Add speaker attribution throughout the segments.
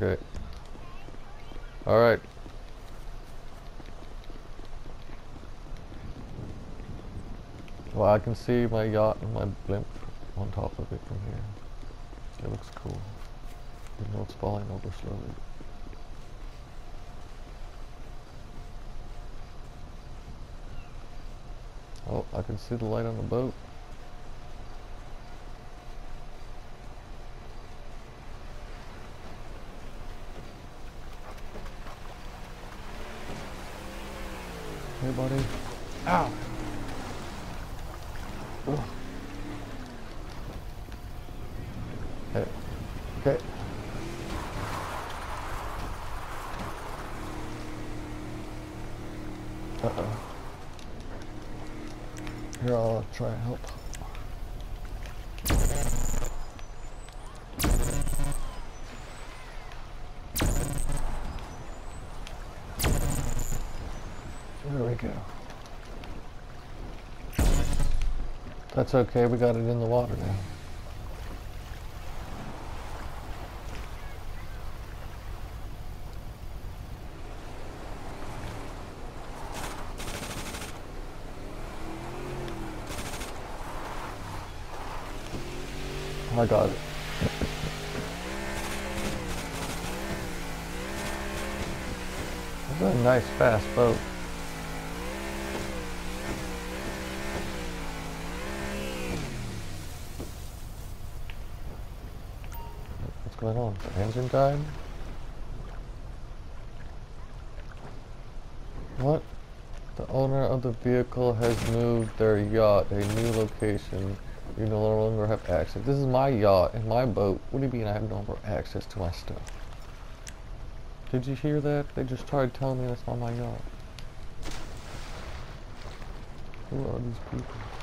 Speaker 1: Okay. Alright. Well, I can see my yacht and my blimp on top of it from here. It looks cool. Even though it's falling over slowly. Oh, I can see the light on the boat. Hey, buddy. Ow! Ugh. Hey. Okay. Uh-oh. Here, I'll try and help. There we go. That's okay, we got it in the water now. I got it. This is a nice fast boat. Going on? The engine died? What? The owner of the vehicle has moved their yacht a new location. You no longer have access. This is my yacht and my boat. What do you mean I have no more access to my stuff? Did you hear that? They just tried telling me that's not my yacht. Who are these people?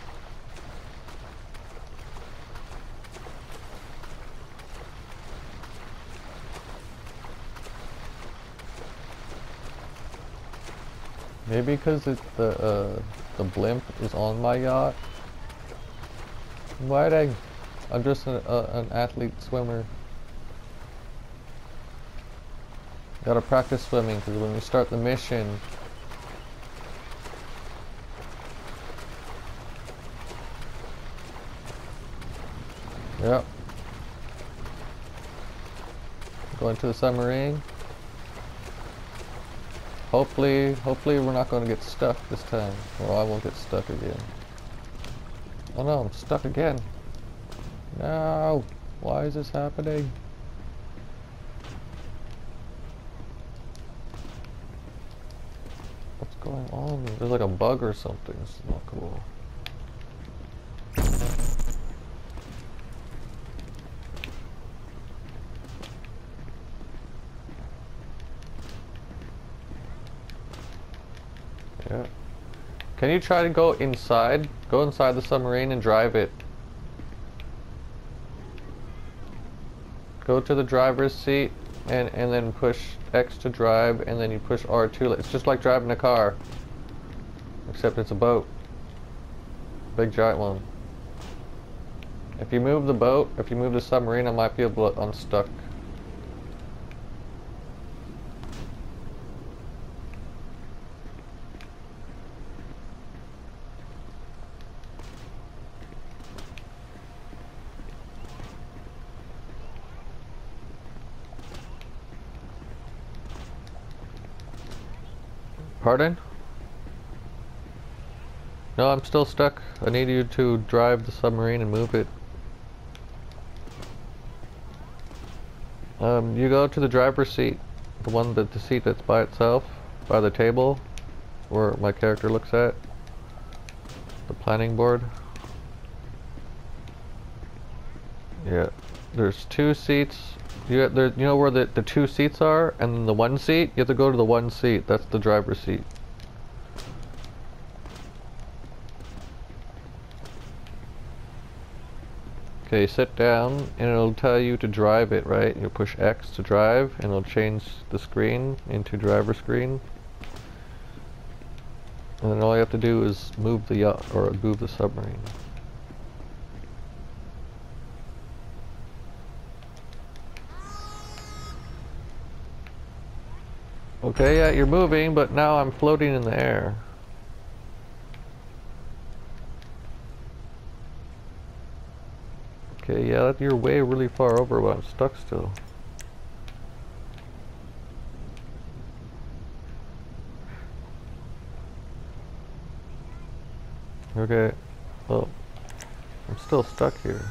Speaker 1: Maybe because the uh, the blimp is on my yacht. Why'd I? I'm just a, a, an athlete swimmer. Gotta practice swimming because when we start the mission, Yep. Going to the submarine. Hopefully, hopefully we're not going to get stuck this time. Or I won't get stuck again. Oh no, I'm stuck again. No! Why is this happening? What's going on? There's like a bug or something. It's not cool. Can you try to go inside? Go inside the submarine and drive it. Go to the driver's seat and, and then push X to drive and then you push R2. It's just like driving a car. Except it's a boat. Big giant one. If you move the boat, if you move the submarine, I might be able to unstuck. Pardon? No, I'm still stuck. I need you to drive the submarine and move it. Um, you go to the driver's seat, the one that the seat that's by itself, by the table, where my character looks at, the planning board. Yeah, there's two seats. You there, you know where the the two seats are, and then the one seat. You have to go to the one seat. That's the driver's seat. Okay, sit down and it'll tell you to drive it, right? You push X to drive and it'll change the screen into driver screen. And then all you have to do is move the yacht or move the submarine. Okay, yeah, you're moving, but now I'm floating in the air. Okay, yeah, you're way really far over, but I'm stuck still. Okay, well, I'm still stuck here.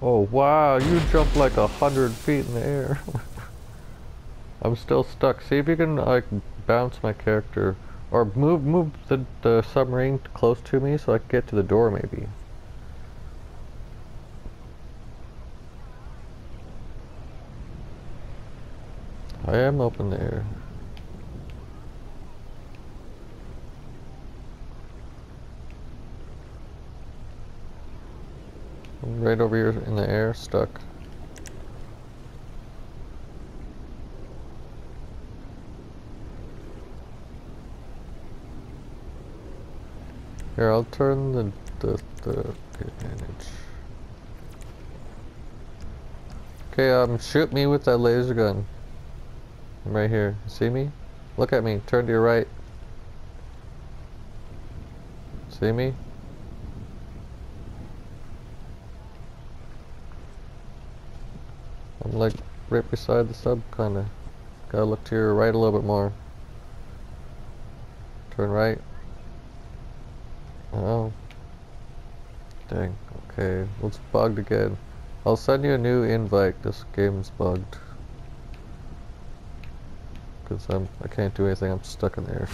Speaker 1: Oh wow, you jumped like a hundred feet in the air. I'm still stuck. See if you can like bounce my character or move move the, the submarine close to me so I can get to the door maybe. I am open there. I'm right over here in the air, stuck. Here, I'll turn the, the, the advantage. Okay, um, shoot me with that laser gun. I'm right here. See me? Look at me. Turn to your right. See me? I'm like right beside the sub, kinda. Gotta look to your right a little bit more. Turn right. Oh. Dang. Okay. It's bugged again. I'll send you a new invite. This game's bugged. Because I'm, I can't do anything. I'm stuck in there.